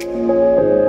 you